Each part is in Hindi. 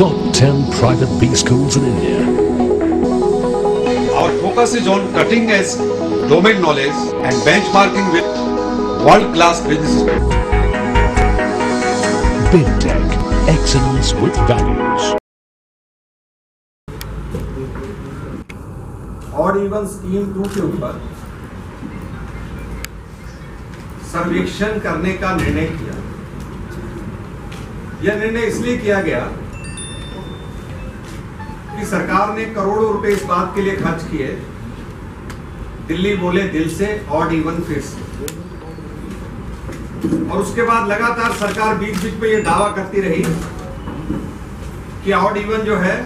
top 10 private B schools in India. Our focus is on cutting edge domain knowledge and benchmarking with world class businesses. Big Tech, excellence with values. Odd even scheme two के ऊपर सर्वेक्षण करने का निर्णय किया यह निर्णय इसलिए किया गया कि सरकार ने करोड़ों रुपए इस बात के लिए खर्च किए। दिल्ली बोले दिल से ऑड इवन फिर से। और उसके बाद लगातार सरकार बीच बीच में यह दावा करती रही कि ऑड इवन जो है,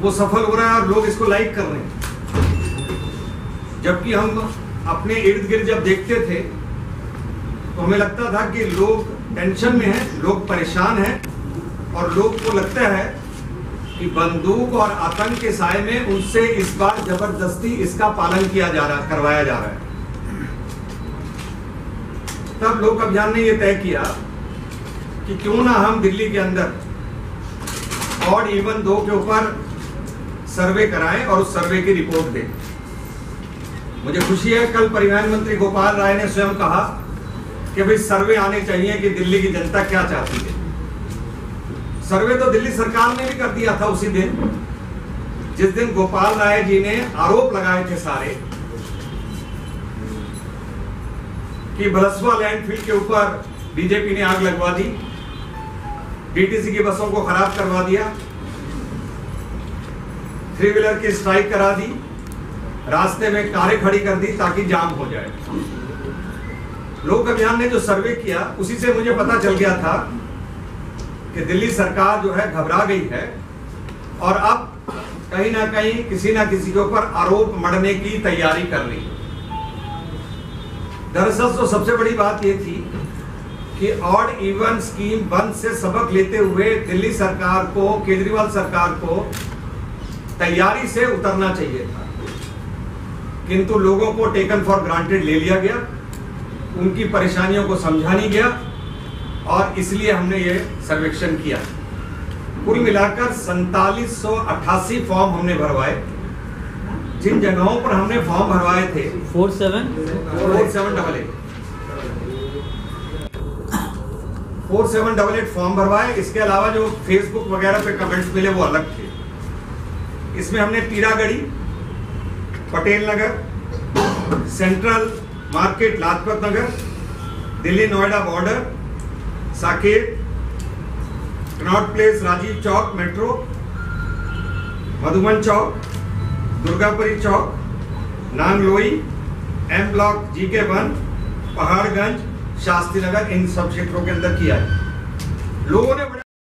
वो सफल हो रहा है और लोग इसको लाइक कर रहे हैं। जबकि हम अपने इर्द गिर्द जब देखते थे तो हमें लगता था कि लोग टेंशन में हैं, लोग परेशान हैं। और लोग को लगता है कि बंदूक और आतंक के साय में उनसे इस बार ज़बरदस्ती इसका पालन किया जा रहा, करवाया जा रहा है। तब लोक अभियान ने यह तय किया कि क्यों ना हम दिल्ली के अंदर और इवन दो के ऊपर सर्वे कराएँ और उस सर्वे की रिपोर्ट दें। मुझे खुशी है, कल परिवहन मंत्री गोपाल राय ने स्वयं कहा कि भाई सर्वे आने चाहिए कि दिल्ली की जनता क्या चाहती है। सर्वे तो दिल्ली सरकार ने भी कर दिया था उसी दिन। जिस दिन गोपाल राय जी ने आरोप लगाए थे सारे कि बलसवा लैंडफील्ड के ऊपर बीजेपी ने आग लगवा दी डीटीसी की बसों को खराब करवा दिया थ्री व्हीलर की स्ट्राइक करा दी, रास्ते में कारें खड़ी कर दी ताकि जाम हो जाए। लोक अभियान ने जो सर्वे किया, उसी से मुझे पता चल गया था कि दिल्ली सरकार जो है घबरा गई है और अब कहीं ना कहीं किसी ना किसी के ऊपर आरोप मढ़ने की तैयारी कर रही दरअसल तो सबसे बड़ी बात यह थी कि ऑड इवन स्कीम बंद से सबक लेते हुए दिल्ली सरकार को, केजरीवाल सरकार को तैयारी से उतरना चाहिए था। किंतु लोगों को टेकन फॉर ग्रांटेड ले लिया गया। उनकी परेशानियों को समझा नहीं गया। और इसलिए हमने ये सर्वेक्षण किया। कुल मिलाकर सैतालीस फॉर्म हमने भरवाए। जिन जगहों पर हमने फॉर्म भरवाए थे four seven? Four seven double eight. Four seven double eight form भरवाए। इसके अलावा जो फेसबुक वगैरह पे कमेंट्स मिले वो अलग थे। इसमें हमने Tiragarhi Patel Nagar central market Lajpat Nagar Delhi Noida border Saket Connaught place Rajiv Chowk metro Madhuban Chowk, Durgapuri Chowk, Nangloi M block G K one, Paharganj, Shastri Nagar, इन सब क्षेत्रों के अंदर किया है। लोगों ने